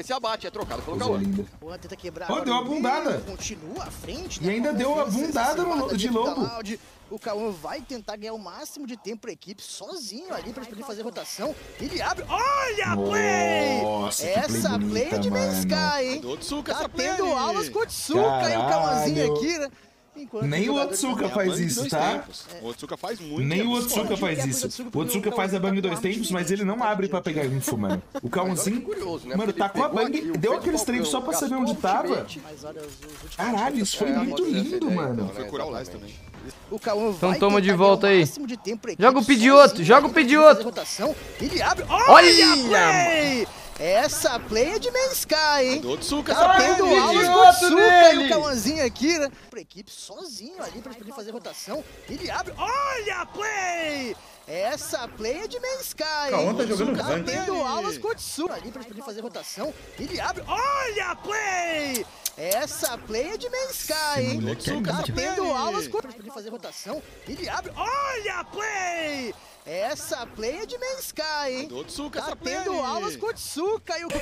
Esse abate é trocado pelo Cauã. Juan tenta quebrar. Ó, deu meio, bundada. Continua à frente. E né, ainda deu uma bundada no- de lobo. O Cauã vai tentar ganhar o máximo de tempo pra equipe sozinho ali pra poder fazer rotação. Ele abre. Olha a play! Nossa, que play Essa play é bonita, de. Mensky, hein? Tá essa play tendo aulas com o Otsuka e o. Cauãzinho aqui, né? Enquanto Nem o Otsuka faz isso, tá? tempos. O Otsuka faz muito. Nem é o Otsuka faz é isso. Otsuka O Otsuka o faz a bang dois tempos, mas ele não abre pra pegar info, mano. O curioso, né? mano, tá com a bang, o deu aqueles trapes só pra saber onde tava. Caralho, isso foi É, muito essa lindo, ideia, mano. então, É, Foi por atrás também. O Então vai toma de volta o aí. de Joga o pedioto, joga o abre. Olha! Essa play é de Mensky, hein? Do Otsuka Tá essa tendo play. aulas com o idioto Otsuka e o Cauãzinho aqui, né? Pra equipe sozinho ali pra poder fazer rotação. Ele abre. Olha a play! Essa play é de Mensky, hein? Tá jogando Tá rank. tendo aulas com o Otsuka ali pra poder fazer rotação. Ele abre. Olha a play! Essa play é de Mensky, hein? moleque é Tá tendo aulas com pra poder fazer rotação. Ele abre. Olha a play! Essa play é de Mensky, hein? Do Otsuka Tá essa play. tendo aulas com o Otsuka e o que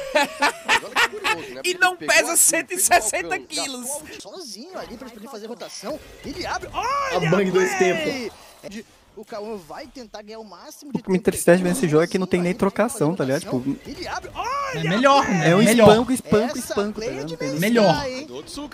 curioso, né? E não pesa aqui o 160 Pedro Falcão, quilos. gastou sozinho ali pra poder fazer rotação. Ele abre. Olha A bang dois play! É de- O Cauã vai tentar ganhar o máximo de O que me entristece nesse jogo é que não tem nem trocação, tá ligado? Tipo, Ele abre. Olha É melhor, né? é um melhor. espanco, espanco, Essa espanco, tá é Melhor.